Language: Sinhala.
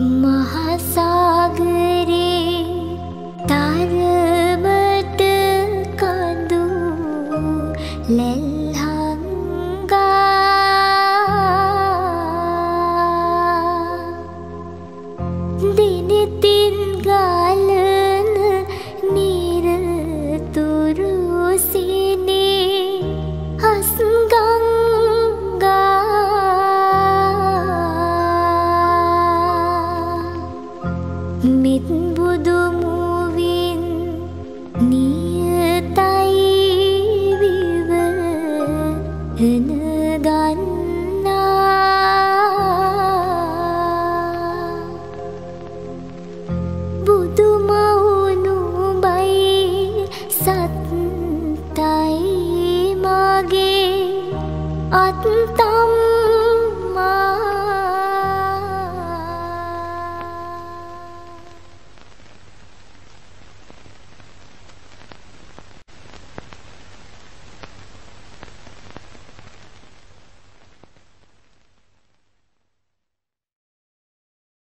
महासागरे तारमत हासागरे तार कादु ल සිත් බුදු මුවින් නියතයි විවහන ගන්නා බුදු මවුණු බයි සත්තයි මගේ අත්තම්